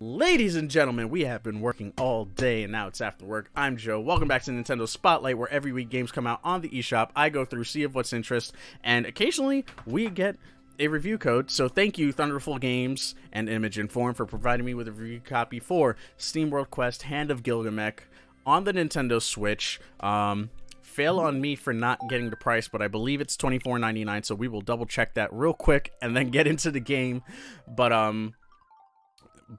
Ladies and gentlemen, we have been working all day and now it's after work. I'm Joe. Welcome back to Nintendo Spotlight, where every week games come out on the eShop. I go through, see of what's interest, and occasionally we get a review code. So thank you, Thunderful Games and Image & Form, for providing me with a review copy for SteamWorld Quest Hand of Gilgamech on the Nintendo Switch. Um, fail on me for not getting the price, but I believe it's $24.99, so we will double check that real quick and then get into the game. But um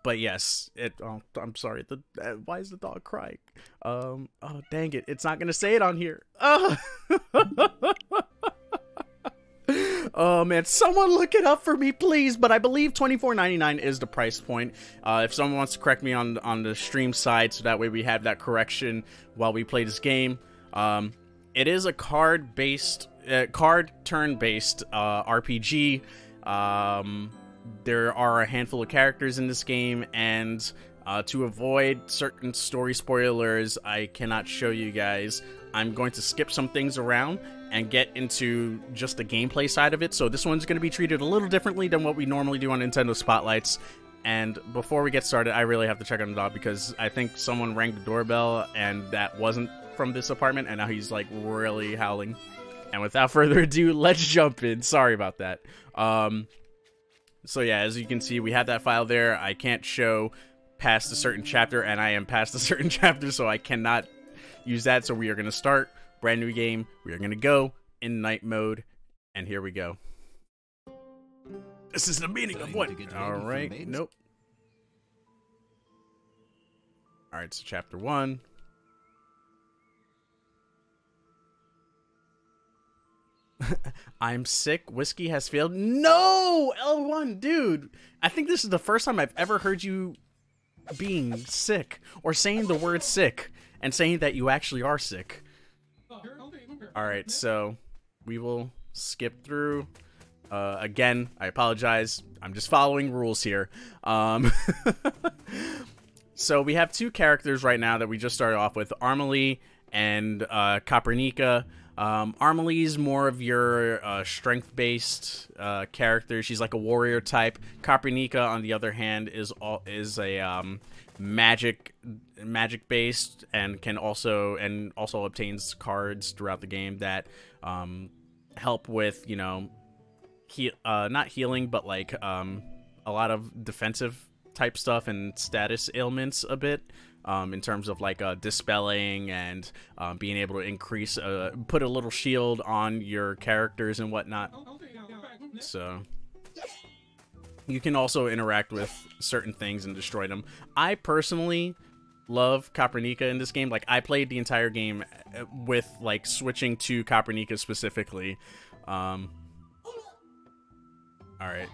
but yes, it. Oh, I'm sorry. The uh, why is the dog crying? Um. Oh, dang it! It's not gonna say it on here. Oh. oh man, someone look it up for me, please. But I believe $24.99 is the price point. Uh, if someone wants to correct me on on the stream side, so that way we have that correction while we play this game. Um, it is a card based, uh, card turn based uh, RPG. Um there are a handful of characters in this game, and uh, to avoid certain story spoilers, I cannot show you guys. I'm going to skip some things around and get into just the gameplay side of it. So this one's going to be treated a little differently than what we normally do on Nintendo Spotlights. And before we get started, I really have to check on the dog because I think someone rang the doorbell and that wasn't from this apartment, and now he's like really howling. And without further ado, let's jump in. Sorry about that. Um, so yeah, as you can see, we have that file there. I can't show past a certain chapter, and I am past a certain chapter, so I cannot use that. So we are going to start, brand new game. We are going to go in night mode, and here we go. This is the meaning of what? All right, nope. All right, so chapter one. I'm sick. Whiskey has failed. No, L1, dude. I think this is the first time I've ever heard you being sick or saying the word sick and saying that you actually are sick. All right, so we will skip through. Uh, again, I apologize. I'm just following rules here. Um, so we have two characters right now that we just started off with, Armilly and uh, Copernica. Um, Armilly's more of your uh, strength-based uh, character. She's like a warrior type. Copernica, on the other hand, is all, is a um, magic magic based and can also and also obtains cards throughout the game that um, help with you know he uh, not healing but like um, a lot of defensive type stuff and status ailments a bit um, in terms of like uh, dispelling and um, being able to increase, uh, put a little shield on your characters and whatnot. So you can also interact with certain things and destroy them. I personally love Copernica in this game. Like I played the entire game uh, with like switching to Copernica specifically. Um, all right.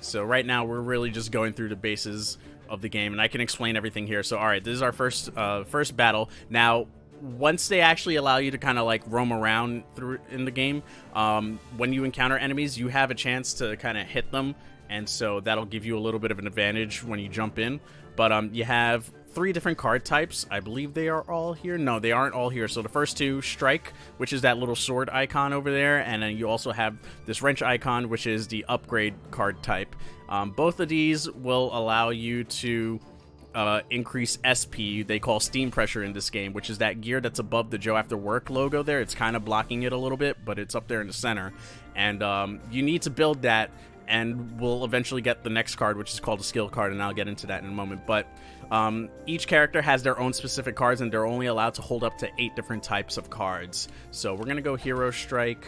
So right now we're really just going through the bases of the game, and I can explain everything here. So, all right, this is our first uh, first battle. Now, once they actually allow you to kind of like roam around through in the game, um, when you encounter enemies, you have a chance to kind of hit them, and so that'll give you a little bit of an advantage when you jump in. But um, you have three different card types. I believe they are all here. No, they aren't all here. So the first two, Strike, which is that little sword icon over there, and then you also have this wrench icon, which is the upgrade card type. Um, both of these will allow you to uh, increase SP, they call steam pressure in this game, which is that gear that's above the Joe After Work logo there. It's kind of blocking it a little bit, but it's up there in the center. And um, you need to build that, and we'll eventually get the next card, which is called a skill card, and I'll get into that in a moment. But um, each character has their own specific cards, and they're only allowed to hold up to eight different types of cards. So we're gonna go Hero Strike.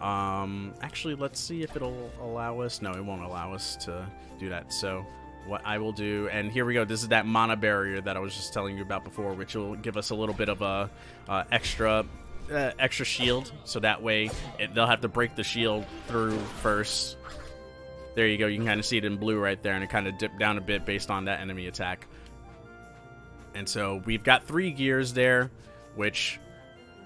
Um, actually, let's see if it'll allow us. No, it won't allow us to do that. So what I will do, and here we go. This is that mana barrier that I was just telling you about before, which will give us a little bit of a uh, extra uh, extra shield. So that way it, they'll have to break the shield through first. There you go. You can kind of see it in blue right there, and it kind of dipped down a bit based on that enemy attack. And so we've got three gears there, which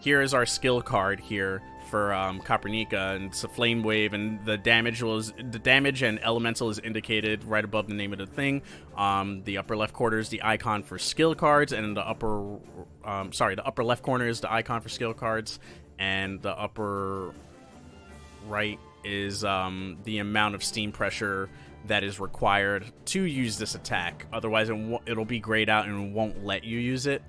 here is our skill card here for um, Copernica, and it's a flame wave, and the damage was the damage and elemental is indicated right above the name of the thing. Um, the upper left corner is the icon for skill cards, and the upper, um, sorry, the upper left corner is the icon for skill cards, and the upper right is um, the amount of steam pressure that is required to use this attack. Otherwise, it it'll be grayed out and won't let you use it.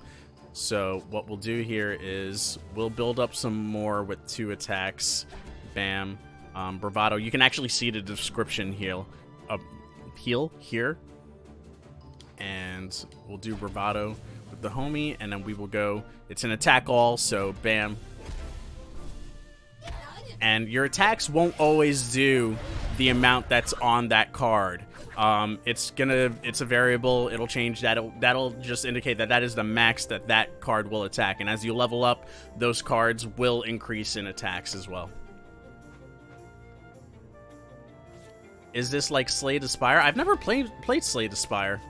So what we'll do here is we'll build up some more with two attacks. Bam. Um, bravado. You can actually see the description here. Uh, heal here. And we'll do bravado with the homie, and then we will go. It's an attack all, so bam. And your attacks won't always do the amount that's on that card. Um, it's gonna, it's a variable. It'll change. That'll, that'll just indicate that that is the max that that card will attack. And as you level up, those cards will increase in attacks as well. Is this like Slay the Spire? I've never played played Slay the Spire.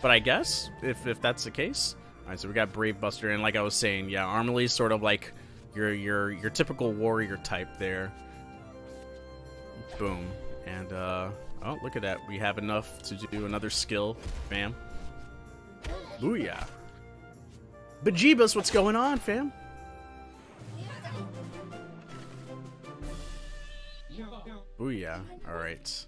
But I guess, if, if that's the case. Alright, so we got Brave Buster, and like I was saying, yeah, Armilly's sort of like your your your typical warrior type there. Boom. And uh oh look at that. We have enough to do another skill. Bam. Booyah. Bejeebus, what's going on, fam? Booyah. Alright.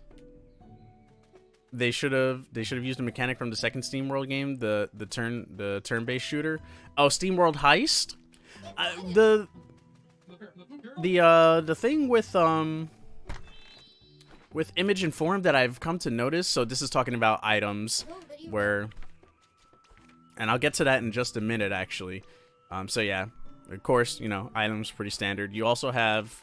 They should have they should have used a mechanic from the second Steam World game, the the turn the turn-based shooter. Oh, Steam World Heist? Uh, the the uh the thing with um with image and form that I've come to notice, so this is talking about items where and I'll get to that in just a minute actually. Um so yeah, of course, you know, items pretty standard. You also have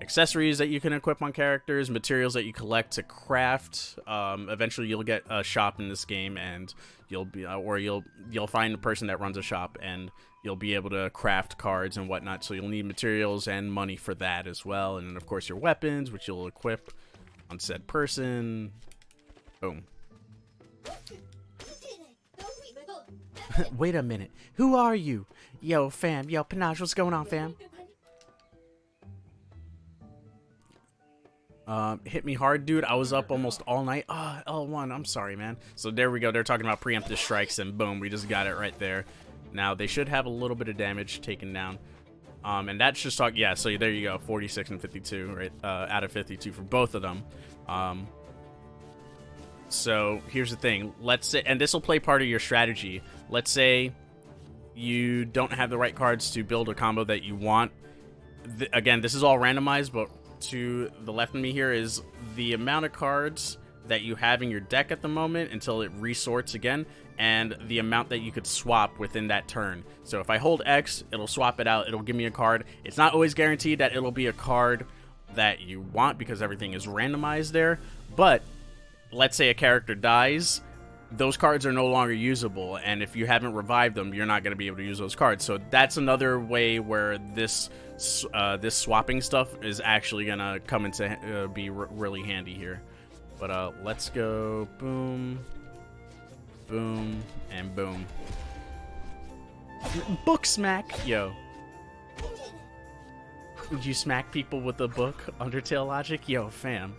accessories that you can equip on characters, materials that you collect to craft. Um, eventually, you'll get a shop in this game, and you'll be, uh, or you'll you'll find a person that runs a shop, and you'll be able to craft cards and whatnot. So you'll need materials and money for that as well, and then of course your weapons, which you'll equip on said person. Boom. Wait a minute. Who are you? Yo, fam. Yo, Panache, what's going on, fam? Uh, hit me hard, dude. I was up almost all night. Ah, oh, L1. I'm sorry, man. So there we go. They're talking about preemptive strikes, and boom, we just got it right there. Now, they should have a little bit of damage taken down. Um, and that's just talk. Yeah, so there you go. 46 and 52, right? Uh, out of 52 for both of them. Um, so here's the thing. Let's say, and this will play part of your strategy. Let's say you don't have the right cards to build a combo that you want. Th again, this is all randomized, but to the left of me here is the amount of cards that you have in your deck at the moment until it resorts again and the amount that you could swap within that turn. So if I hold X, it'll swap it out. It'll give me a card. It's not always guaranteed that it'll be a card that you want because everything is randomized there. But let's say a character dies, those cards are no longer usable and if you haven't revived them you're not going to be able to use those cards so that's another way where this uh, this swapping stuff is actually going to come into uh, be really handy here but uh, let's go boom boom and boom. Book smack. Yo. Would you smack people with a book? Undertale logic? Yo fam.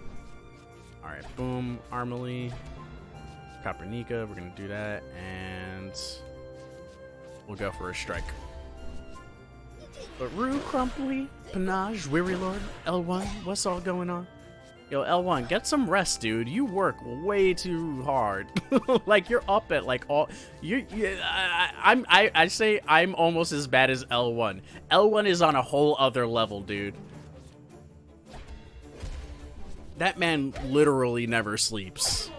All right boom Armilly Copernica, we're gonna do that, and we'll go for a strike. But Rue, Crumply, Panage, Weary Lord, L1, what's all going on? Yo, L1, get some rest, dude. You work way too hard. like you're up at like all you. you I, I'm I I say I'm almost as bad as L1. L1 is on a whole other level, dude. That man literally never sleeps.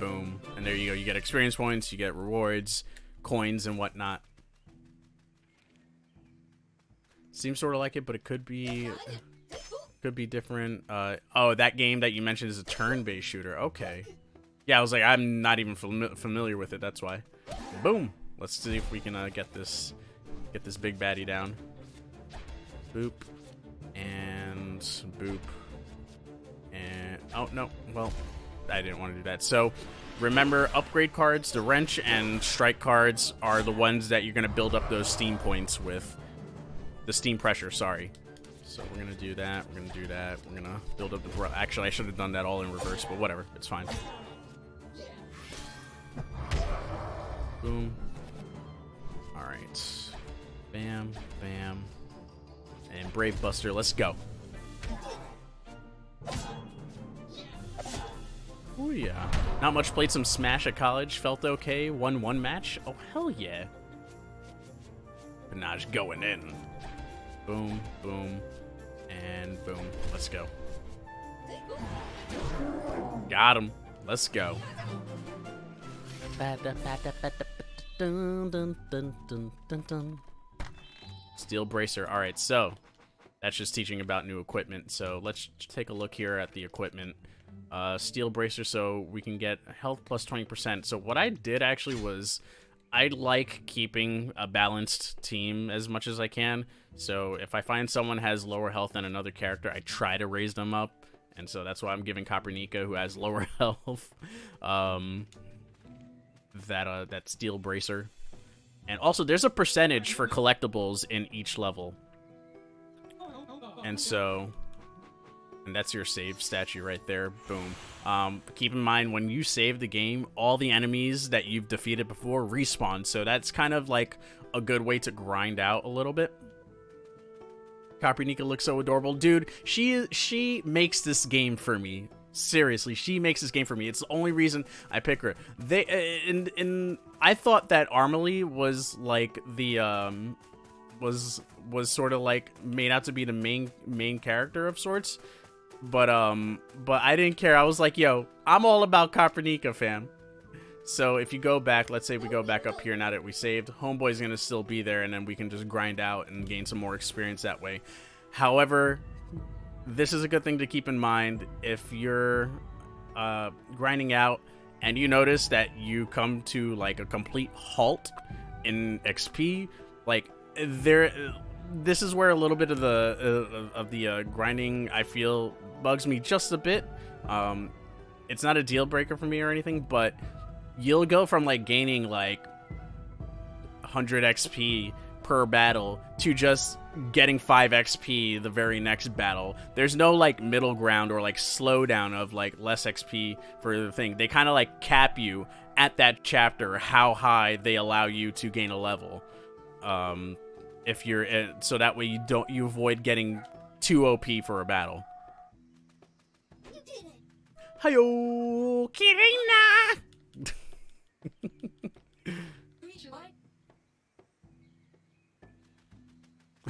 boom. And there you go. You get experience points, you get rewards, coins, and whatnot. Seems sort of like it, but it could be could be different. Uh, oh, that game that you mentioned is a turn-based shooter. Okay. Yeah, I was like, I'm not even fam familiar with it. That's why. Boom. Let's see if we can uh, get this get this big baddie down. Boop. And boop. And oh no. Well, I didn't want to do that. So remember, upgrade cards, the wrench and strike cards are the ones that you're going to build up those steam points with. The steam pressure, sorry. So we're to do that. We're to do that. We're to build up the... Actually, I should have done that all in reverse, but whatever. It's fine. Boom. Alright. Bam, bam, and Brave Buster. Let's go. Oh yeah. Not much played some Smash at college. Felt okay. Won one match. Oh hell yeah. Panage going in. Boom, boom, and boom. Let's go. Got him. Let's go. Steel bracer. All right, so that's just teaching about new equipment. So let's take a look here at the equipment. Uh, steel bracer, so we can get health plus 20%. So what I did actually was I like keeping a balanced team as much as I can. So if I find someone has lower health than another character, I try to raise them up. And so that's why I'm giving Copernica, who has lower health, um, that uh, that steel bracer. And also, there's a percentage for collectibles in each level. And so, and that's your save statue right there. Boom. Um, keep in mind, when you save the game, all the enemies that you've defeated before respawn. So that's kind of like a good way to grind out a little bit. Copernica looks so adorable. Dude, she she makes this game for me. Seriously, she makes this game for me. It's the only reason I pick her. They and and I thought that Armilly was like the um was was sort of like made out to be the main main character of sorts. But um but I didn't care. I was like, yo, I'm all about Copernica, fam. So if you go back, let's say we go back up here now that we saved, Homeboy's to still be there, and then we can just grind out and gain some more experience that way. However, this is a good thing to keep in mind if you're uh, grinding out and you notice that you come to like a complete halt in XP, like there, this is where a little bit of the uh, of the uh, grinding I feel bugs me just a bit. Um, it's not a deal breaker for me or anything, but you'll go from like gaining like 100 XP per battle to just getting 5 XP the very next battle. There's no like middle ground or like slowdown of like less XP for the thing. They kind of like cap you at that chapter how high they allow you to gain a level. Um if you're in, so that way you don't you avoid getting too OP for a battle. Hiyo, Kirina.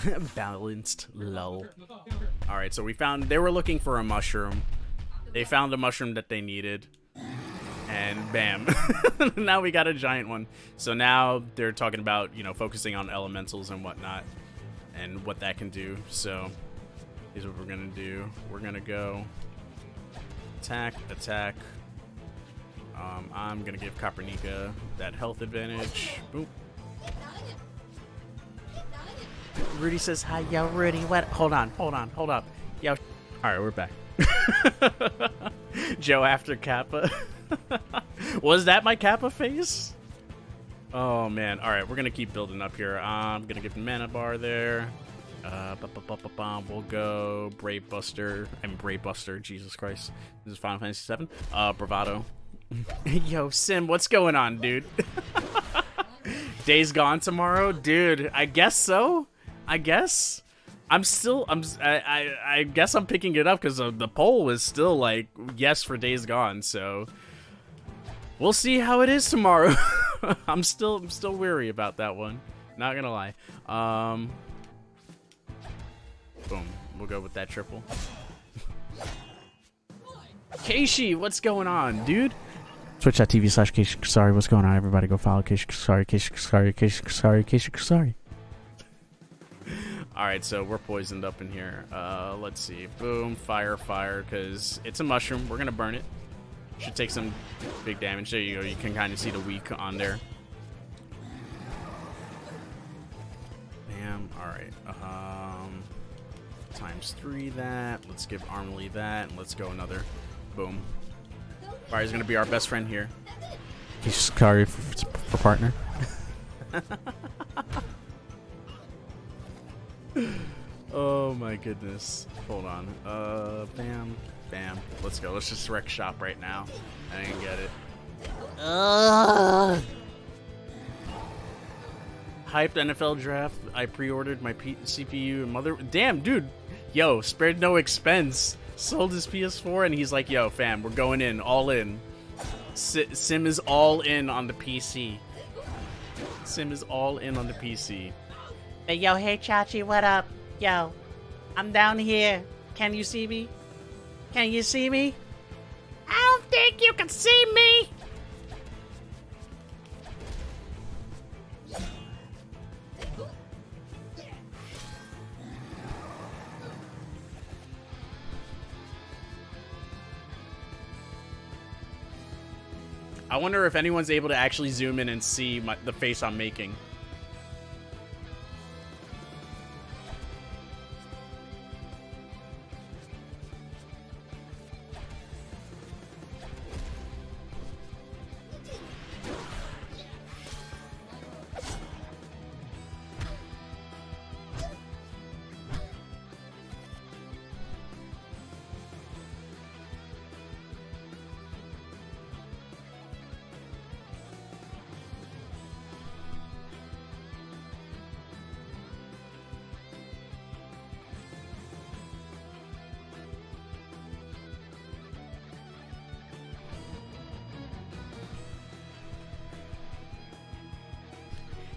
Balanced low. Alright, so we found... They were looking for a mushroom. They found a mushroom that they needed. And bam. now we got a giant one. So now they're talking about, you know, focusing on elementals and whatnot. And what that can do. So, here's what we're to do. We're to go... Attack, attack, um, I'm gonna give Copernica that health advantage. Boop. Rudy says hi, yo, Rudy. What? Hold on, hold on, hold up, yo. All right, we're back. Joe after Kappa. Was that my Kappa face? Oh man! All right, we're gonna keep building up here. I'm gonna give the mana bar there. Uh, we'll go Brave Buster. I mean Brave Buster. Jesus Christ! This is Final Fantasy VII. Uh, Bravado. Yo, Sim, what's going on, dude? Days Gone tomorrow, dude. I guess so. I guess. I'm still. I'm. I. I, I guess I'm picking it up because the poll was still like yes for Days Gone. So we'll see how it is tomorrow. I'm still. I'm still weary about that one. Not gonna lie. Um. Boom. We'll go with that triple. Keishi, what's going on, dude? Twitch.tv slash Keishi Sorry, what's going on? Everybody go follow Keishi Sorry, Keishi Sorry, Keishi Sorry, Keishi Sorry. Alright, so we're poisoned up in here. Uh, let's see. Boom, fire, fire, because it's a mushroom. We're going to burn it. Should take some big damage. There you go. You can kind of see the weak on there. Bam. Alright. Um, times three that. Let's give Armilly that. And let's go another. Boom. Barry's gonna be our best friend here. He's sorry for, for partner. oh my goodness. Hold on. Uh, bam, bam. Let's go. Let's just wreck shop right now. I didn't get it. Uh. Hyped NFL draft. I pre-ordered my P CPU and mother. Damn, dude. Yo, spared no expense. Sold his PS4 and he's like, yo, fam, we're going in, all in. Sim is all in on the PC. Sim is all in on the PC. Hey, yo, hey, Chachi, what up? Yo, I'm down here. Can you see me? Can you see me? I don't think you can see me. I wonder if anyone's able to actually zoom in and see my, the face I'm making.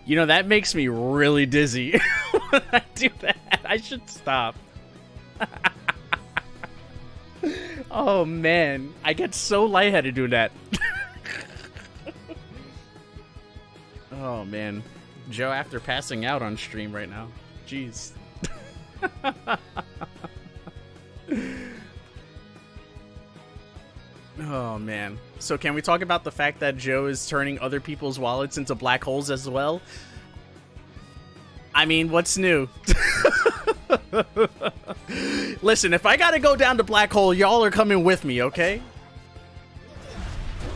You know, that makes me really dizzy when I do that. I should stop. oh, man. I get so lightheaded doing that. oh, man. Joe after passing out on stream right now. Jeez. Man. So can we talk about the fact that Joe is turning other people's wallets into black holes as well? I mean, what's new? Listen, if I gotta go down to black hole, y'all are coming with me, okay?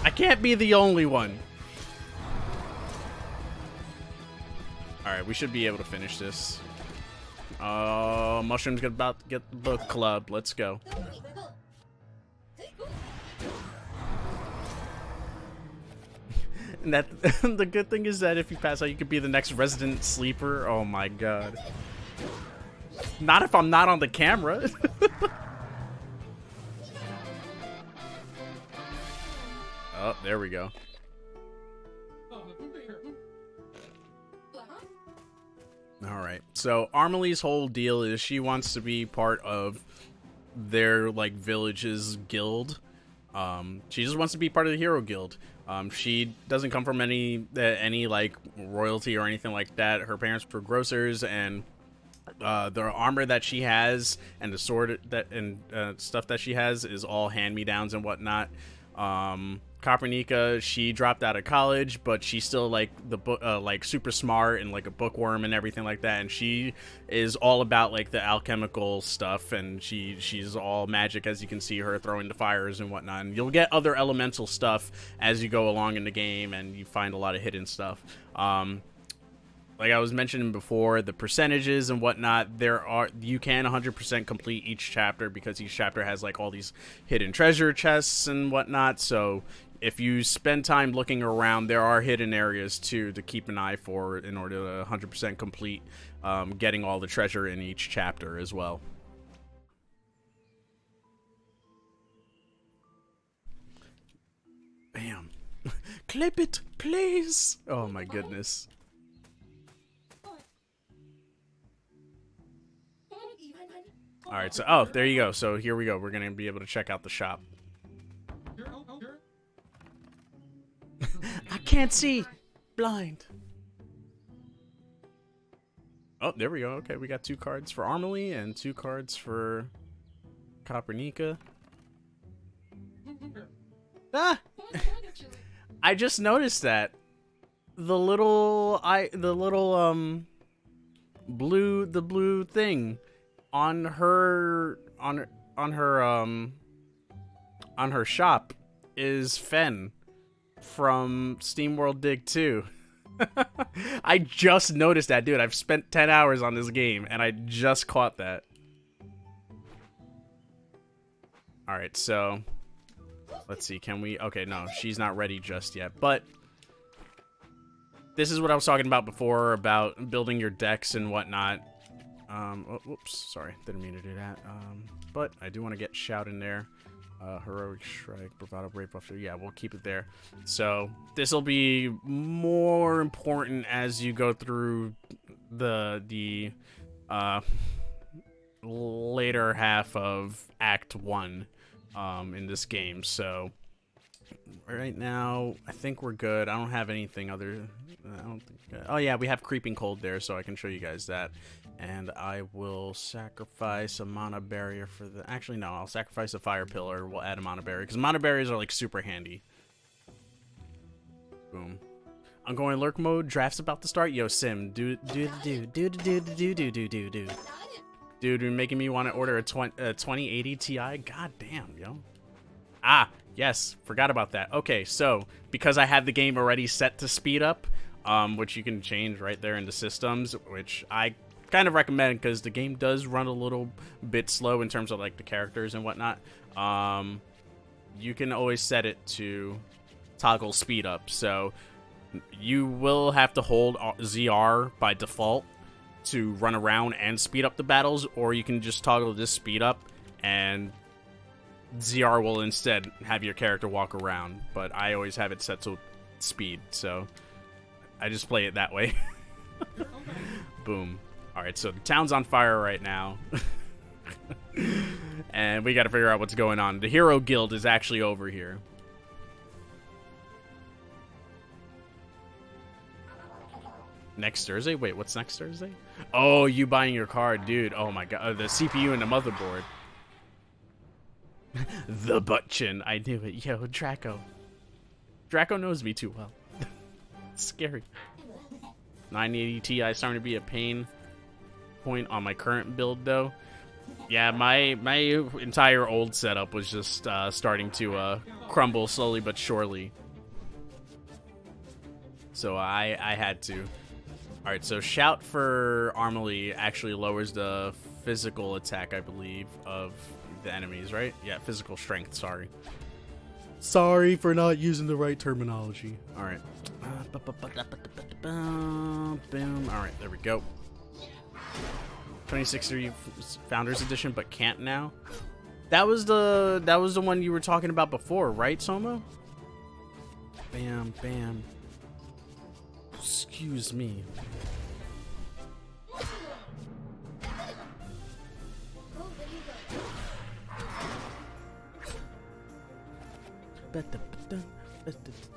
I can't be the only one. Alright, we should be able to finish this. Uh, Mushroom's about to get the book club. Let's go. And that the good thing is that if you pass out, you could be the next resident sleeper. Oh my god. Not if I'm not on the camera. oh, there we go. Alright, so Armilly's whole deal is she wants to be part of their, like, village's guild. Um, she just wants to be part of the hero guild. Um, she doesn't come from any uh, any like royalty or anything like that. Her parents were grocers, and uh, the armor that she has and the sword that and uh, stuff that she has is all hand me downs and whatnot. Um, Copernica, she dropped out of college, but she's still like the book, uh, like super smart and like a bookworm and everything like that. And she is all about like the alchemical stuff, and she she's all magic as you can see her throwing the fires and whatnot. And you'll get other elemental stuff as you go along in the game, and you find a lot of hidden stuff. Um, like I was mentioning before, the percentages and whatnot, there are you can 100% complete each chapter because each chapter has like all these hidden treasure chests and whatnot. So if you spend time looking around, there are hidden areas too to keep an eye for in order to 100% complete um, getting all the treasure in each chapter as well. Bam. Clip it, please. Oh my goodness. All right, so oh, there you go. So here we go. We're gonna be able to check out the shop. Can't see. Blind. Oh, there we go. Okay, we got two cards for Armilly and two cards for Copernica. Ah! I just noticed that the little I the little um blue the blue thing on her on on her um on her shop is Fen from SteamWorld Dig 2. I just noticed that, dude. I've spent 10 hours on this game, and I just caught that. Alright, so... Let's see, can we... Okay, no, she's not ready just yet, but... this is what I was talking about before about building your decks and whatnot. Um, oh, whoops, sorry, didn't mean to do that. Um, but I do want to get shout in there. Uh, heroic strike, bravado, brave buster. Yeah, we'll keep it there. So this will be more important as you go through the the uh, later half of Act One um, in this game. So right now, I think we're good. I don't have anything other. I don't think. Uh, oh yeah, we have creeping cold there, so I can show you guys that. And I will sacrifice a mana barrier for the. Actually, no, I'll sacrifice a fire pillar. We'll add a mana barrier because mana barriers are like super handy. Boom. I'm going lurk mode. Draft's about to start. Yo, Sim, do do do do do do do do do do do. Dude, you're making me want to order a, 20, a 2080 Ti. God damn, yo. Ah, yes, forgot about that. Okay, so because I have the game already set to speed up, um, which you can change right there in the systems, which I kind of recommend because the game does run a little bit slow in terms of like the characters and whatnot. Um, you can always set it to toggle speed up. So you will have to hold ZR by default to run around and speed up the battles, or you can just toggle this speed up and ZR will instead have your character walk around. But I always have it set to speed, so I just play it that way. Boom. Alright, so the town's on fire right now. and we gotta figure out what's going on. The Hero Guild is actually over here. Next Thursday? Wait, what's next Thursday? Oh, you buying your card, dude. Oh my god. Uh, the CPU and the motherboard. the butt chin. I knew it. Yo, Draco. Draco knows me too well. scary. 980 Ti is starting to be a pain point on my current build though. Yeah, my my entire old setup was just uh, starting to uh, crumble slowly but surely. So I I had to. All right, so shout for Armilly actually lowers the physical attack, I believe, of the enemies, right? Yeah, physical strength. Sorry. Sorry for not using the right terminology. All right. Boom. All right, there we go. 2063 Founders Edition, but can't now. That was the that was the one you were talking about before, right, Soma? Bam, bam. Excuse me.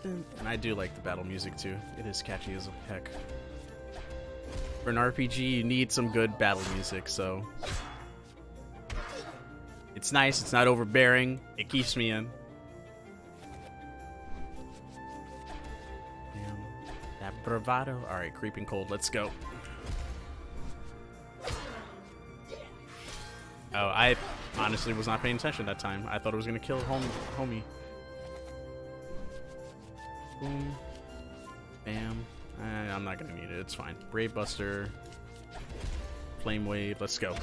And I do like the battle music too. It is catchy as heck. For an RPG, you need some good battle music, so... It's nice, it's not overbearing, it keeps me in. Damn. That bravado. Alright, creeping cold, let's go. Oh, I honestly was not paying attention that time. I thought it was gonna kill home homie. Boom. Bam. Eh, I'm not gonna need it. It's fine. Brave Buster. Flame Wave. Let's go.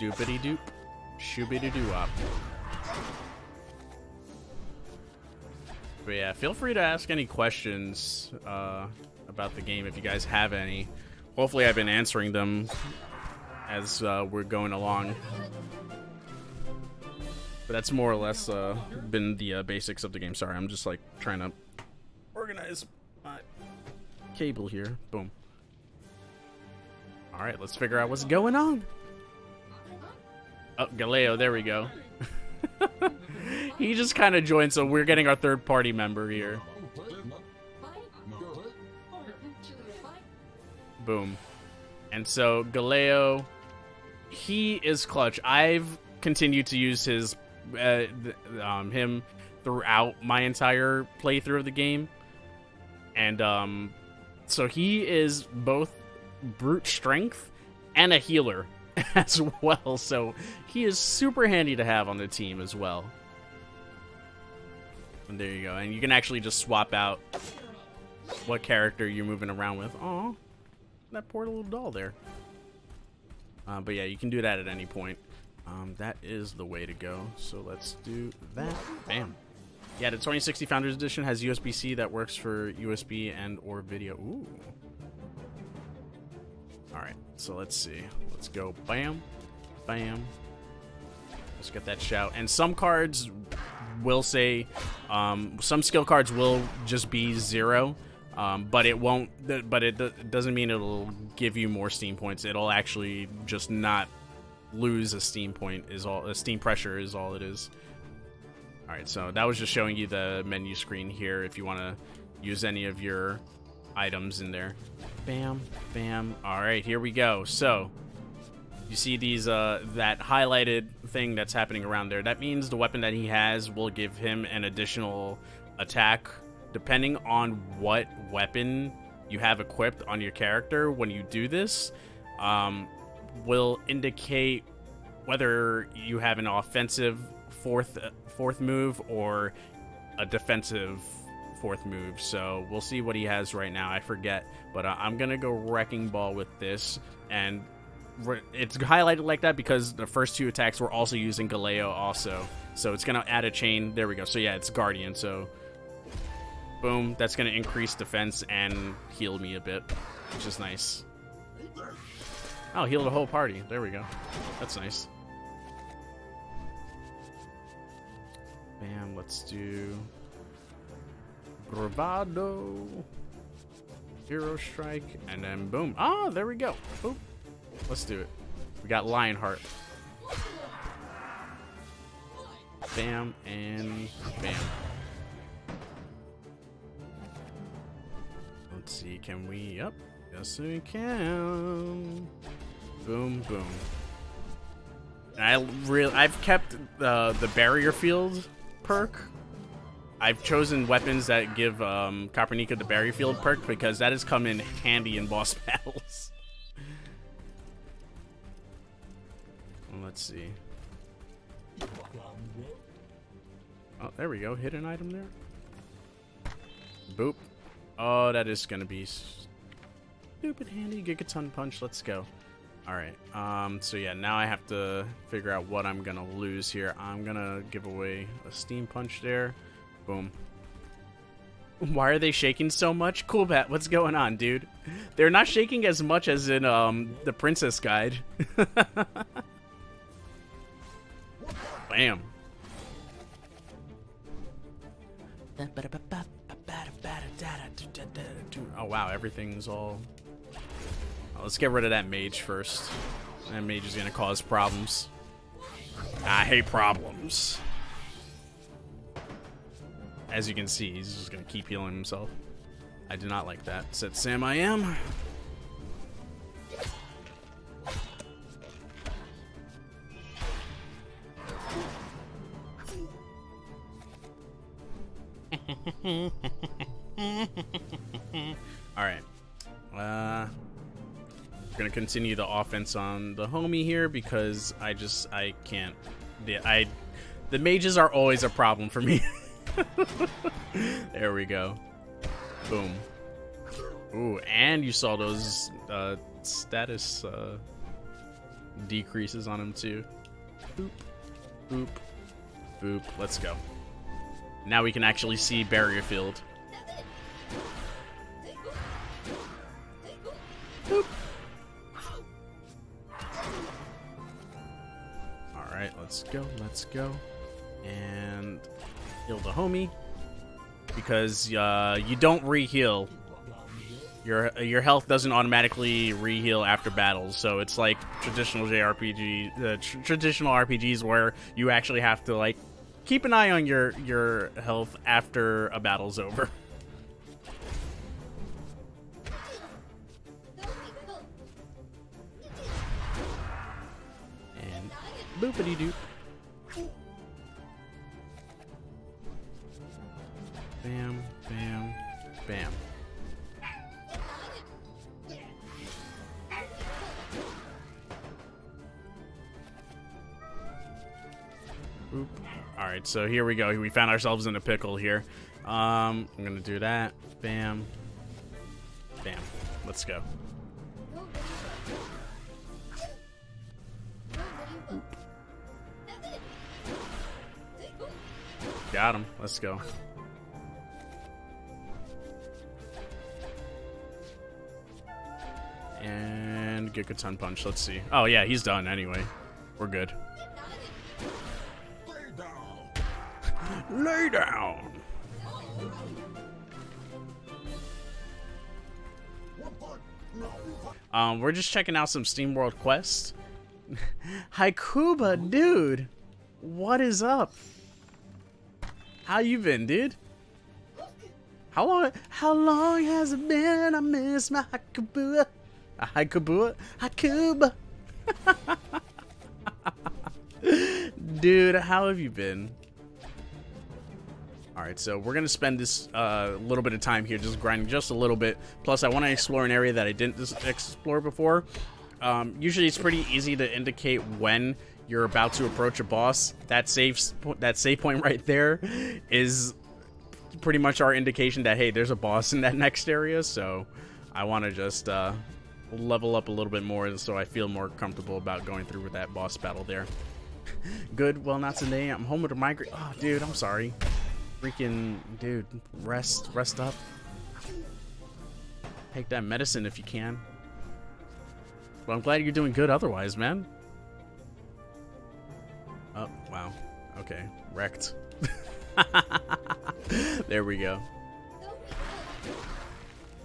Doopity doop. Shoobity doo wop. But yeah, feel free to ask any questions uh, about the game if you guys have any. Hopefully, I've been answering them as uh, we're going along. But that's more or less uh, been the uh, basics of the game. Sorry, I'm just like trying to organize my cable here. Boom. All right, let's figure out what's going on. Oh, Galleo, there we go. he just kind of joined, so we're getting our third party member here. Boom. And so Galleo, he is clutch. I've continued to use his uh, um, him throughout my entire playthrough of the game, and um, so he is both brute strength and a healer as well. So he is super handy to have on the team as well. And there you go. And you can actually just swap out what character you're moving around with. Oh, that poor little doll there. Uh, but yeah, you can do that at any point. Um, that is the way to go. So let's do that. Bam. Yeah, the 2060 Founders Edition has USB-C that works for USB and or video. Ooh. All right, so let's see. Let's go. Bam, bam. Let's get that shout. And some cards will say, um, some skill cards will just be zero, um, but it won't. But it doesn't mean it'll give you more Steam points. It'll actually just not lose a Steam point. Is all a Steam pressure is all it is. All right, so that was just showing you the menu screen here if you want to use any of your items in there. Bam, bam. All right, here we go. So you see these uh, that highlighted thing that's happening around there. That means the weapon that he has will give him an additional attack depending on what weapon you have equipped on your character when you do this. Um, will indicate whether you have an offensive fourth fourth move or a defensive fourth move. So we'll see what he has right now. I forget, but uh, I'm gonna go wrecking ball with this, and it's highlighted like that because the first two attacks were also using Galleo also. So it's gonna add a chain. There we go. So yeah, it's Guardian. So boom, that's gonna increase defense and heal me a bit, which is nice. Oh, heal the whole party. There we go. That's nice. Bam, let's do Bravado. Hero Strike, and then boom. Ah, there we go. Boom. Let's do it. We got Lionheart. Bam, and bam. Let's see, can we... Up. Yes, we can. Boom, boom. I really, I've kept uh, the barrier field perk. I've chosen weapons that give um, the barrier field perk because that has come in handy in boss battles. Let's see. Oh, there we go. Hidden item there. Boop. Oh, that is gonna be stupid handy. Gigaton Punch. Let's go. Alright, um, so yeah, now I have to figure out what I'm gonna lose here. I'm gonna give away a Steam Punch there. Boom. Why are they shaking so much? Cool Bat, what's going on, dude? They're not shaking as much as in, um, the Princess Guide. Bam. Oh wow, everything's all let's get rid of that mage first. That mage is gonna cause problems. I hate problems. As you can see, he's just gonna keep healing himself. I do not like that. Said Sam I am. Continue the offense on the homie here because I just I can't. I the mages are always a problem for me. there we go. Boom. Ooh, and you saw those uh, status uh, decreases on him too. Boop, boop, boop. Let's go. Now we can actually see barrier field. Boop. Alright, let's go, let's go. And heal the homie. Because uh, you don't re-heal. Your, your health doesn't automatically re-heal after battles, so it's like traditional JRPG, uh, tr traditional RPGs where you actually have to like keep an eye on your your health after a battle's over. Boopity doop. Bam, bam, bam. Boop. Alright, so here we go. We found ourselves in a pickle here. Um, I'm gonna do that. Bam. Bam. Let's go. Got him. Let's go. And Gigaton Punch. Let's see. Oh, yeah, he's done anyway. We're good. Lay down. Um, we're just checking out some Steam World Quest. Haikuba, dude. What is up? How you been, dude? How long? How long has it been? I miss my Haikuba. A Haikuba? Haikuba. dude, how have you been? All right, so we're gonna spend this uh, little bit of time here just grinding just a little bit. Plus, I want to explore an area that I didn't explore before. Um, usually, it's pretty easy to indicate when you're about to approach a boss. That save that save point right there is pretty much our indication that hey, there's a boss in that next area. So I want to just uh, level up a little bit more, so I feel more comfortable about going through with that boss battle there. Good. Well, not today. I'm home with a migraine. Oh, dude, I'm sorry. Freaking dude, rest, rest up. Take that medicine if you can. Well, I'm glad you're doing good otherwise, man. Oh, wow. Okay, wrecked. there we go.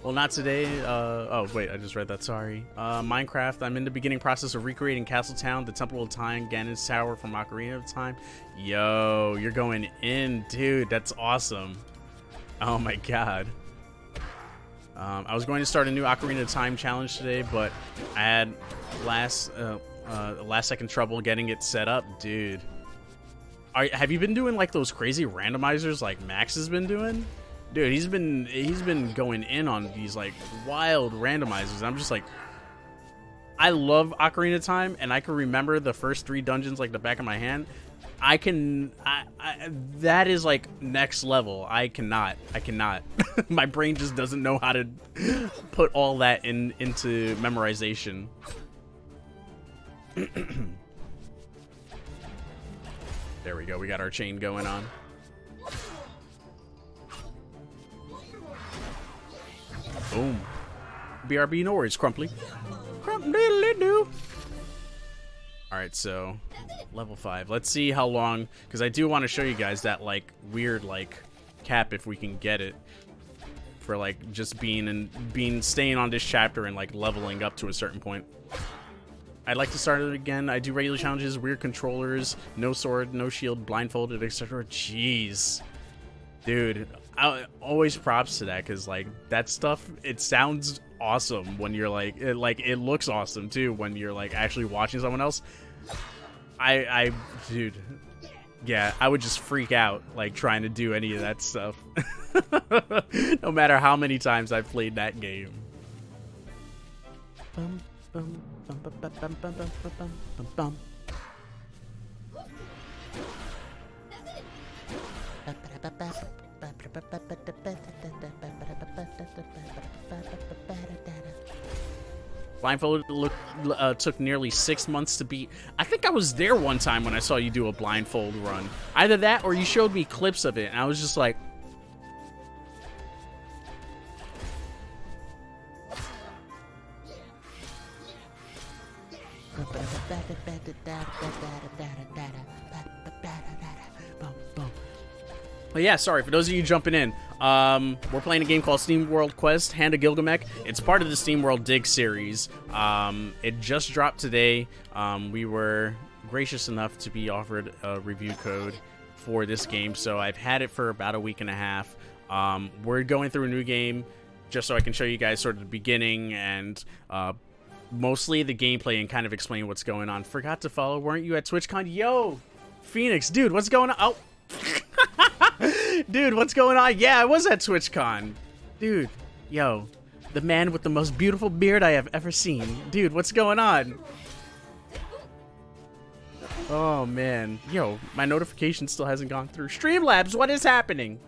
Well, not today. Uh, oh, wait, I just read that. Sorry. Uh, Minecraft. I'm in the beginning process of recreating Castletown, the Temple of Time, Ganon's Tower from Ocarina of Time. Yo, you're going in, dude. That's awesome. Oh my god. Um, I was going to start a new Ocarina of Time challenge today, but I had last uh, uh, last second trouble getting it set up, dude. Are, have you been doing like those crazy randomizers like Max has been doing? Dude, he's been he's been going in on these like wild randomizers. I'm just like I love Ocarina Time and I can remember the first 3 dungeons like the back of my hand. I can I, I that is like next level. I cannot. I cannot. my brain just doesn't know how to put all that in into memorization. there we go. We got our chain going on. Boom. BRB, no worries, Crumply. Crumply do. Alright, so level 5. Let's see how long, because I do want to show you guys that, like, weird, like, cap if we can get it. For, like, just being and being, staying on this chapter and, like, leveling up to a certain point. I'd like to start it again. I do regular challenges, weird controllers, no sword, no shield, blindfolded, etc. Jeez. Dude, I, always props to that because like that stuff it sounds awesome when you're like it, like it looks awesome too when you're like actually watching someone else i i dude yeah i would just freak out like trying to do any of that stuff no matter how many times i've played that game bum, bum, Blindfold look, uh, took nearly six months to beat. I think I was there one time when I saw you do a blindfold run. Either that or you showed me clips of it, and I was just like... But yeah, sorry, for those of you jumping in, um, we're playing a game called Steam World Quest, Hand of Gilgamech. It's part of the Steam World Dig series. Um, it just dropped today. Um, we were gracious enough to be offered a review code for this game, so I've had it for about a week and a half. Um, we're going through a new game just so I can show you guys sort of the beginning and uh, mostly the gameplay and kind of explain what's going on. Forgot to follow, weren't you at TwitchCon? Yo, Phoenix, dude, what's going on? Oh. Dude, what's going on? Yeah, I was at TwitchCon. Dude, yo, the man with the most beautiful beard I have ever seen. Dude, what's going on? Oh, man. Yo, my notification still hasn't gone through. Streamlabs, what is happening?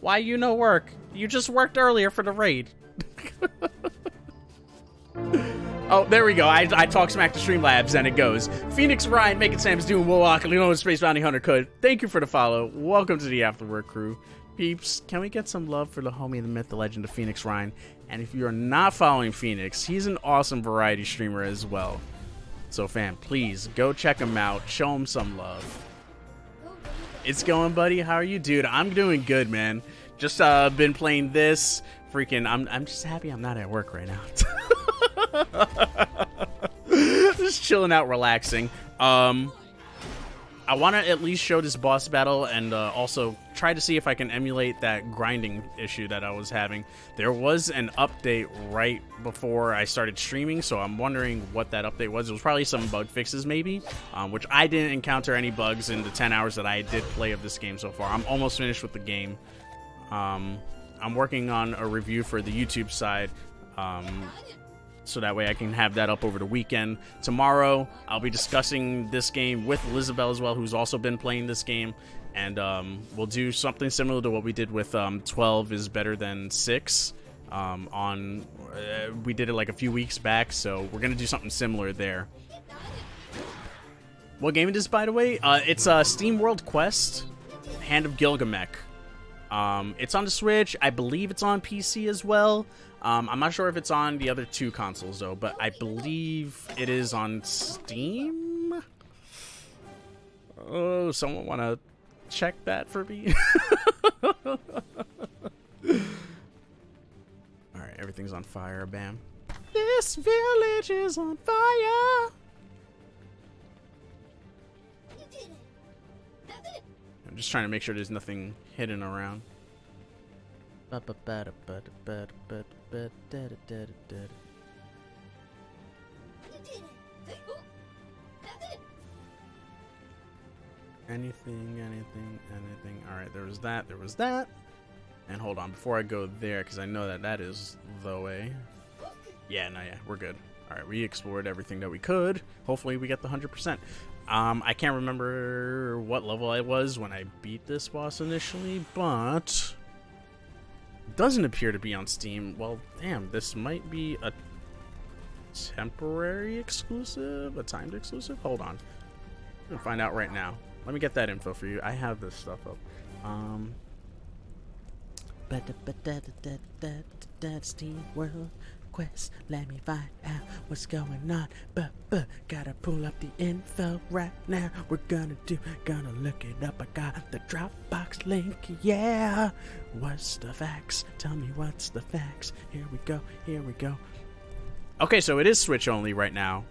Why you no work? You just worked earlier for the raid. Oh, there we go. I, I talk smack to Streamlabs and it goes. Phoenix Ryan, making Sam's doing Will Walk, Leon Space Bounty Hunter could. Thank you for the follow. Welcome to the Afterwork crew. Peeps, can we get some love for the homie, the myth, the legend of Phoenix Ryan? And if you're not following Phoenix, he's an awesome variety streamer as well. So fam, please go check him out. Show him some love. It's going, buddy. How are you, dude? I'm doing good, man. Just uh been playing this. Freaking, I'm I'm just happy I'm not at work right now. just chilling out, relaxing. Um, I want to at least show this boss battle and uh, also try to see if I can emulate that grinding issue that I was having. There was an update right before I started streaming, so I'm wondering what that update was. It was probably some bug fixes, maybe, um, which I didn't encounter any bugs in the 10 hours that I did play of this game so far. I'm almost finished with the game. Um, I'm working on a review for the YouTube side. Um, so that way I can have that up over the weekend. Tomorrow, I'll be discussing this game with Elizabeth as well, who's also been playing this game, and um, we'll do something similar to what we did with um, 12 is better than 6. Um, on uh, we did it like a few weeks back, so we're gonna do something similar there. What game it is, by the way? Uh, it's uh, Steam World Quest, Hand of Gilgamech. Um, it's on the Switch. I believe it's on PC as well. Um, I'm not sure if it's on the other two consoles though, but I believe it is on Steam. Oh, someone want to check that for me? All right, everything's on fire. Bam. This village is on fire. I'm just trying to make sure there's nothing hidden around. Anything, anything, anything. All right, there was that, there was that. And hold on, before I go there, because I know that that is the way. Yeah, no, yeah, we're good. All right, we explored everything that we could. Hopefully we get the 100%. Um, I can't remember what level I was when I beat this boss initially, but doesn't appear to be on Steam. Well, damn, this might be a temporary exclusive, a timed exclusive. Hold on, I'm find out right now. Let me get that info for you. I have this stuff up. Um, Steam World Quest. Let me find out what's going on. But, but, gotta pull up the info right now. We're gonna do, gonna look it up. I got the Dropbox link, yeah. What's the facts? Tell me what's the facts. Here we go, here we go. Okay, so it is Switch only right now.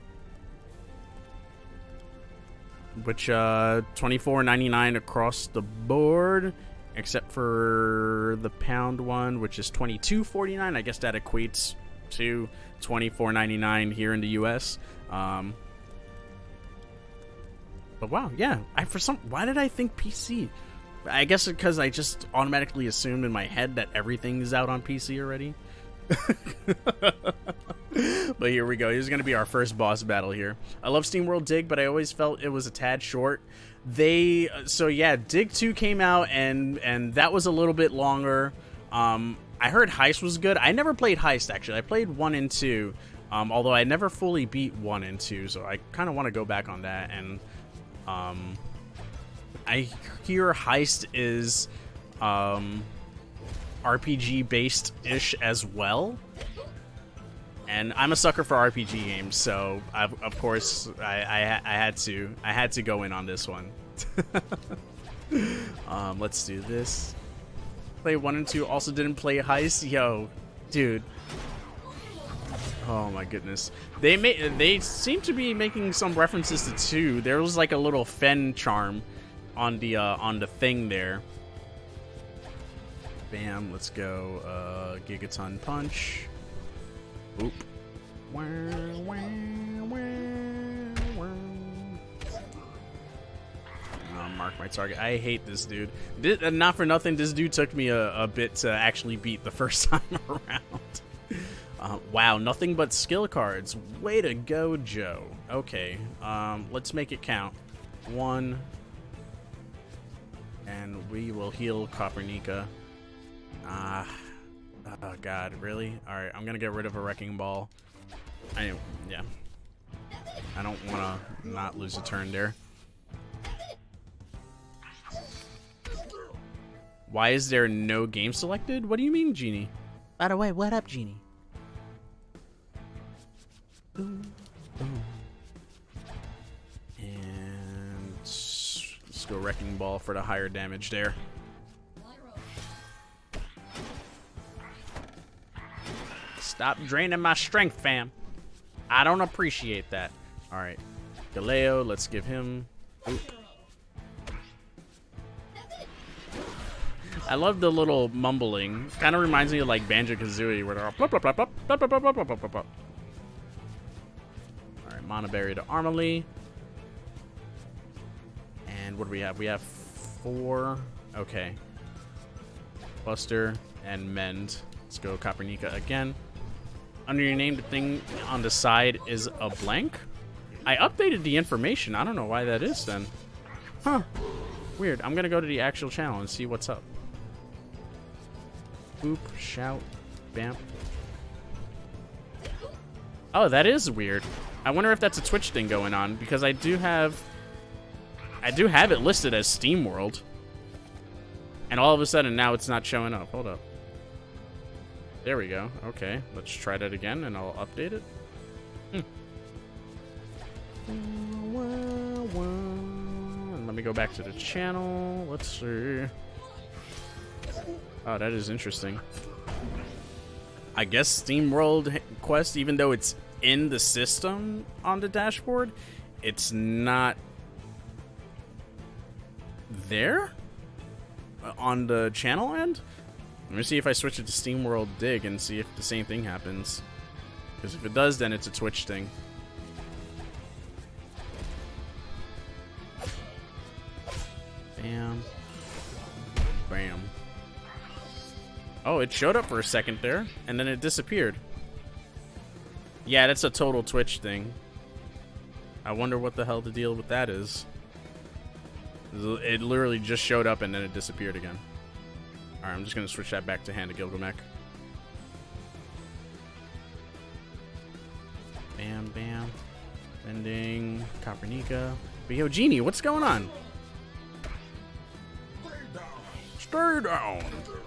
Which, uh, twenty four ninety nine across the board except for the pound one, which is twenty two forty nine. I guess that equates to twenty four ninety nine here in the U.S. Um, but wow, yeah. I for some why did I think PC? I guess because I just automatically assumed in my head that everything is out on PC already. but here we go. Is going to be our first boss battle here. I love SteamWorld Dig, but I always felt it was a tad short. They so yeah, Dig 2 came out and and that was a little bit longer. Um I heard Heist was good. I never played Heist actually. I played 1 and 2. Um, although I never fully beat 1 and 2, so I kind of want to go back on that and um I hear Heist is um RPG based ish as well. And I'm a sucker for RPG games, so I've, of course I, I, I had to I had to go in on this one. um, let's do this. Play one and two. Also didn't play Heist. Yo, dude. Oh my goodness. They made they seem to be making some references to two. There was like a little Fen charm on the uh, on the thing there. Bam, let's go. Uh, Gigaton Punch. Oop. Wah, wah, mark my target. I hate this dude. This, not for nothing, this dude took me a, a, bit to actually beat the first time around. Uh, wow, nothing but skill cards. Way to go, Joe. Okay, um, let's make it count. One. And we will heal Copernica. Ah. Oh, God, really? Alright, I'm gonna get rid of a Wrecking Ball. I yeah. I don't want to not lose a turn there. Why is there no game selected? What do you mean, Genie? By the way, what up, Genie? And let's go Wrecking Ball for the higher damage there. Stop draining my strength, fam. I don't appreciate that. All right. Galleo, let's give him... Oop. I love the little mumbling. Kind of reminds me of like Banjo Kazooie, where they're all. Blop, blop, blop, all right, Monoberry to Armilly. And what do we have? We have four. Okay. Buster and Mend. Let's go Copernica again. Under your name, the thing on the side is a blank. I updated the information. I don't know why that is then. Huh. Weird. I'm going to go to the actual channel and see what's up. Boop, shout, bam. Oh, that is weird. I wonder if that's a Twitch thing going on because I do have I do have it listed as Steam World. And all of a sudden now it's not showing up. Hold up. There we go. Okay, let's try that again and I'll update it. Hmm. Let me go back to the channel. Let's see. Oh, that is interesting. I guess Steam World Quest, even though it's in the system on the dashboard, it's not there on the channel end. Let me see if I switch it to Steam World Dig and see if the same thing happens. Because if it does, then it's a Twitch thing. Bam. Bam. Oh, it showed up for a second there, and then it disappeared. Yeah, that's a total Twitch thing. I wonder what the hell the deal with that is. It literally just showed up and then it disappeared again. Alright, I'm just going to switch that back to Hand of Gilgamech. Bam, bam. Ending. Copernica. But yo, Genie, what's going on? Stay down. Alright,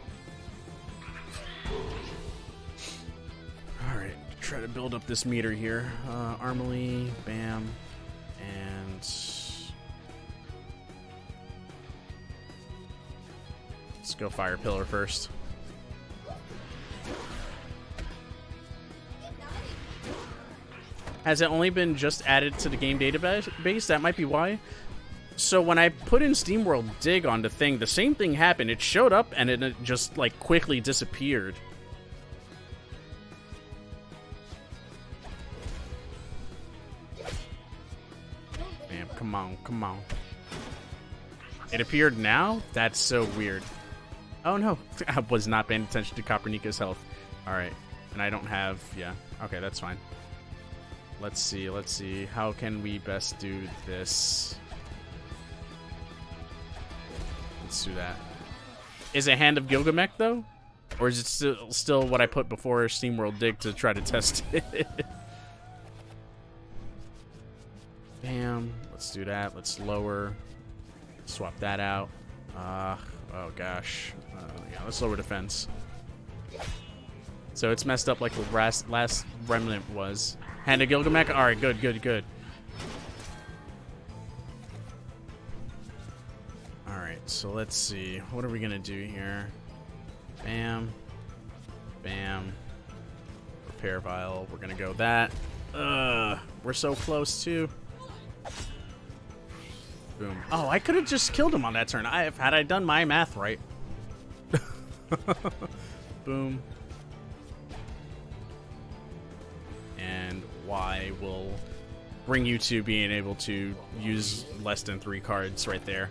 try to build up this meter here. Uh, Armilly, bam, and... Let's go Fire Pillar first. Has it only been just added to the game database? That might be why. So when I put in SteamWorld Dig on the thing, the same thing happened. It showed up and it just like quickly disappeared. Come on. It appeared now? That's so weird. Oh no, I was not paying attention to Copernica's health. Alright, and I don't have, yeah, okay, that's fine. Let's see, let's see, how can we best do this? Let's do that. Is it Hand of Gilgamech, though? Or is it still, still what I put before SteamWorld Dig to try to test it? Bam. Let's do that. Let's lower. Swap that out. Uh, oh, gosh. Uh, yeah, let's lower defense. So it's messed up like the last, last remnant was. Hand of Gilgamech? Alright, good, good, good. Alright, so let's see. What are we gonna do here? Bam. Bam. Repair vial. We're gonna go that. Ugh. We're so close, too. Boom. Oh, I could have just killed him on that turn. I had I done my math right. Boom. And Y will bring you to being able to use less than three cards right there.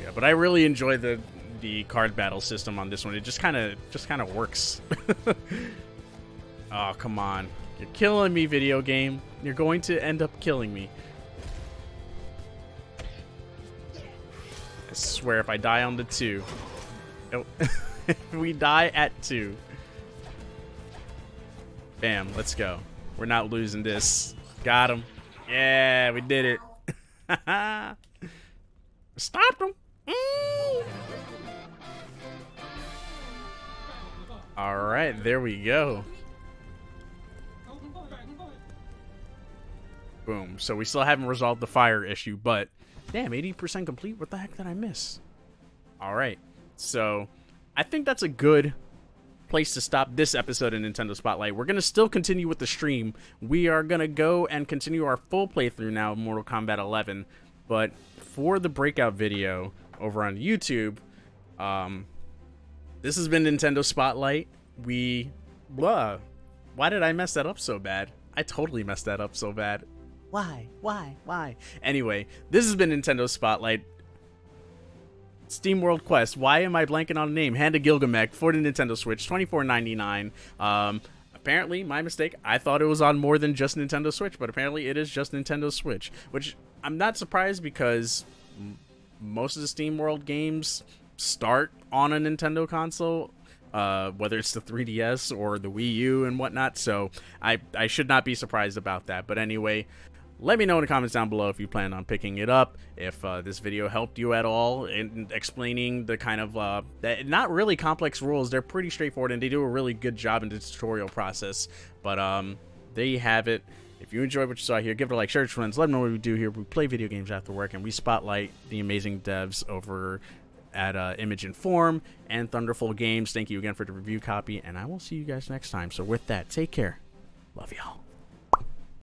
Yeah, but I really enjoy the the card battle system on this one. It just kind of just kind of works. oh, come on. You're killing me, video game. You're going to end up killing me. Swear if I die on the two. If we die at two. Bam, let's go. We're not losing this. Got him. Yeah, we did it. Stopped him. Mm. All right, there we go. Boom. So we still haven't resolved the fire issue, but damn, 80% complete. What the heck did I miss? All right. So I think that's a good place to stop this episode of Nintendo Spotlight. We're going to still continue with the stream. We are going to go and continue our full playthrough now of Mortal Kombat 11. But for the breakout video over on YouTube, um, this has been Nintendo Spotlight. We, blah, why did I mess that up so bad? I totally messed that up so bad. Why? Why? Why? Anyway, this has been Nintendo Spotlight. Steam World Quest. Why am I blanking on a name? Hand of Gilgamech for the Nintendo Switch, twenty four ninety nine. Um, apparently, my mistake. I thought it was on more than just Nintendo Switch, but apparently it is just Nintendo Switch. Which I'm not surprised because most of the Steam World games start on a Nintendo console. Uh, whether it's the 3DS or the Wii U and whatnot, so I I should not be surprised about that. But anyway, let me know in the comments down below if you plan on picking it up, if uh, this video helped you at all in explaining the kind of, uh, not really complex rules. They're pretty straightforward and they do a really good job in the tutorial process. But um, there you have it. If you enjoyed what you saw here, give it a like, share it friends, let them know what we do here. We play video games after work and we spotlight the amazing devs over at uh, Image and Form and Thunderful Games. Thank you again for the review copy, and I will see you guys next time. So with that, take care. Love y'all.